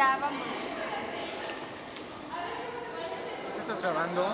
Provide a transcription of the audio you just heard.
Ya, vamos. ¿Qué estás grabando?